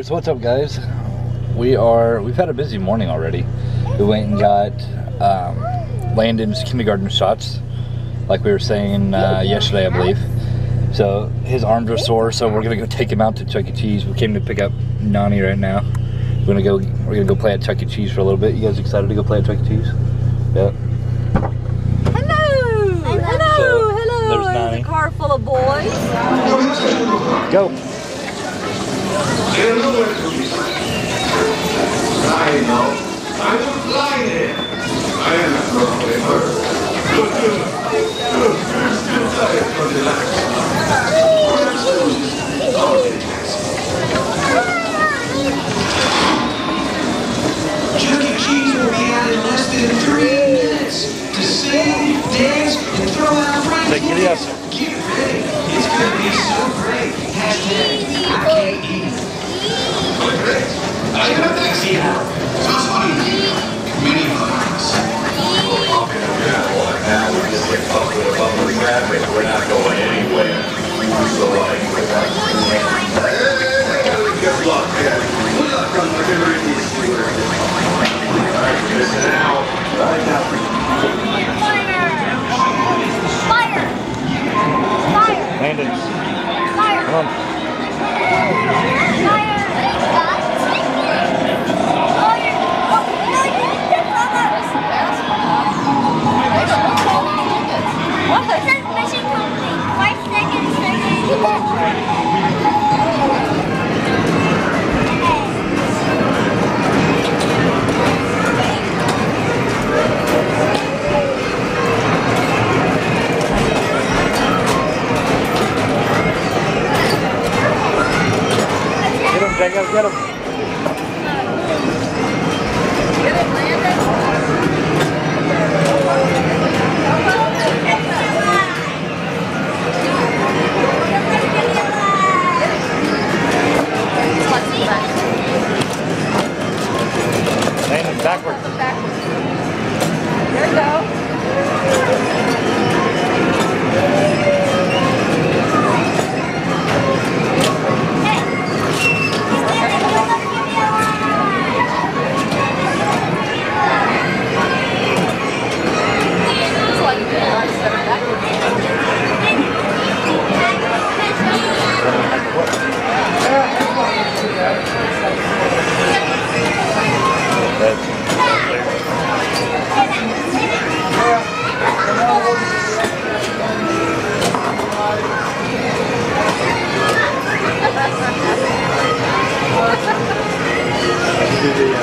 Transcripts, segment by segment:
Alright, so what's up guys? We are, we've had a busy morning already. We went and got um, Landon's kindergarten shots, like we were saying uh, yesterday, I believe. So his arms are sore, so we're gonna go take him out to Chuck E. Cheese. We came to pick up Nani right now. We're gonna go, we're gonna go play at Chuck E. Cheese for a little bit. You guys excited to go play at Chuck E. Cheese? Yep. Hello! Hello! So, Hello! there's Nani. a car full of boys. Go. I know. Cheese will be out in less than three minutes to sing, dance, and throw out Take got Jacob, get him. Do the,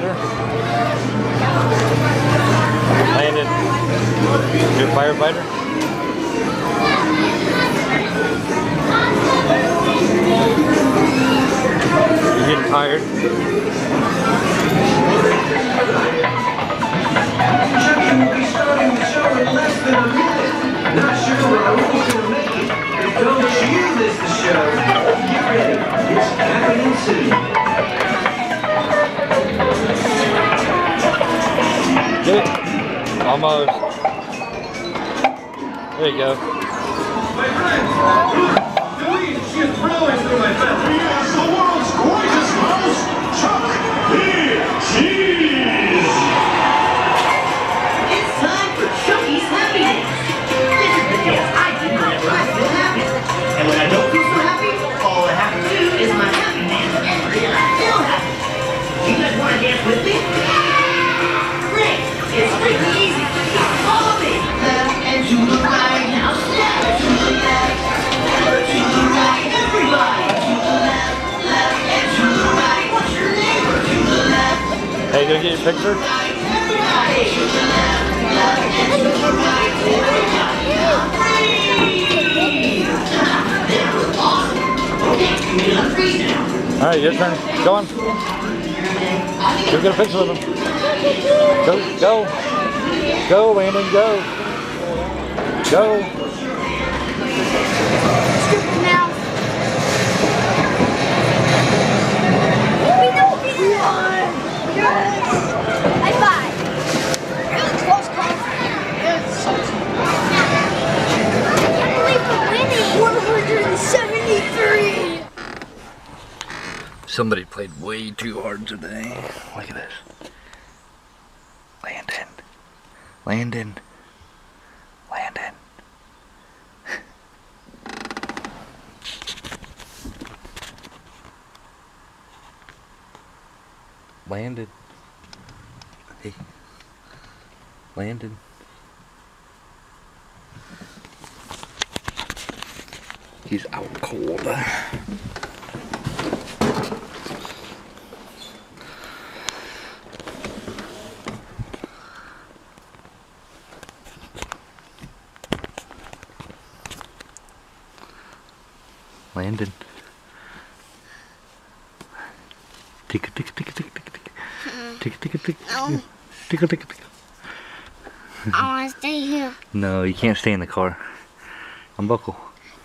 You're Almost. There you go. Get your picture? All right, your turn. Go on. Go get a picture of him. Go, go. Go, Landon, go. Go. Somebody played way too hard today. Look at this. Landon. Landon. Landon. Landon. Hey. Landon. He's out cold. Landon. Tick tick tick tick tick tick. Tick tick tick. No. Tick tick tick. I want to stay here. No, you can't stay in the car. Unbuckle.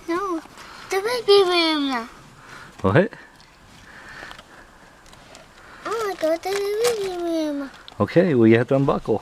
No. The baby room now. What? I want to go to the baby room. Okay, well you have to unbuckle.